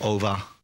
Over.